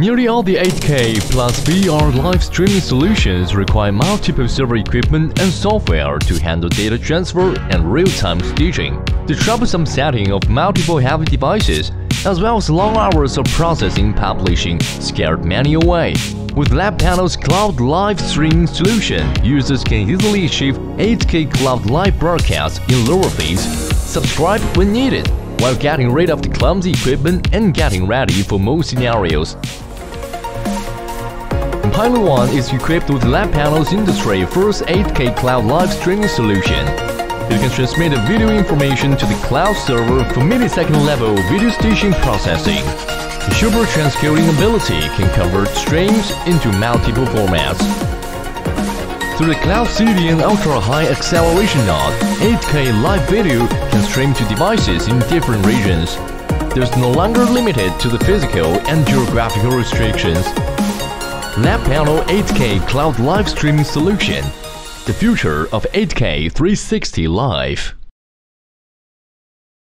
Nearly all the 8K plus VR live streaming solutions require multiple server equipment and software to handle data transfer and real-time staging. The troublesome setting of multiple heavy devices, as well as long hours of processing publishing, scared many away. With Labpano's Cloud Live Streaming solution, users can easily achieve 8K Cloud Live broadcasts in lower fees, subscribe when needed, while getting rid of the clumsy equipment and getting ready for most scenarios. Pilot One is equipped with Labpano's industry first 8K cloud live streaming solution. It can transmit the video information to the cloud server for millisecond level video stitching processing. The super transcoding ability can convert streams into multiple formats. Through the Cloud CDN ultra-high acceleration node, 8K live video can stream to devices in different regions. There's no longer limited to the physical and geographical restrictions. Labpano 8K Cloud Live Streaming Solution. The future of 8K 360 Live